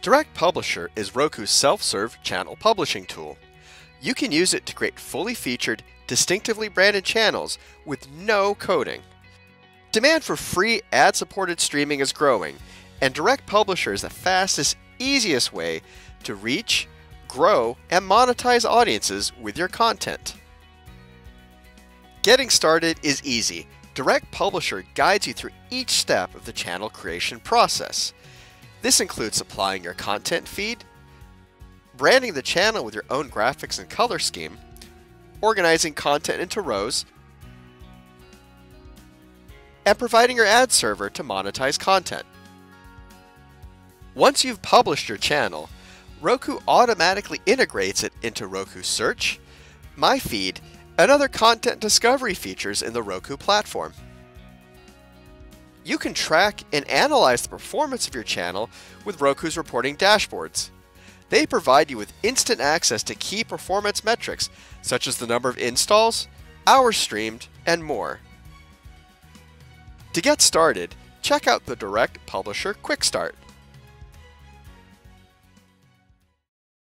Direct Publisher is Roku's self-serve channel publishing tool. You can use it to create fully featured, distinctively branded channels with no coding. Demand for free ad-supported streaming is growing, and Direct Publisher is the fastest, easiest way to reach, grow, and monetize audiences with your content. Getting started is easy. Direct Publisher guides you through each step of the channel creation process. This includes supplying your content feed, branding the channel with your own graphics and color scheme, organizing content into rows, and providing your ad server to monetize content. Once you've published your channel, Roku automatically integrates it into Roku Search, My Feed, and other content discovery features in the Roku platform. You can track and analyze the performance of your channel with Roku's reporting dashboards. They provide you with instant access to key performance metrics such as the number of installs, hours streamed, and more. To get started, check out the Direct Publisher Quick Start.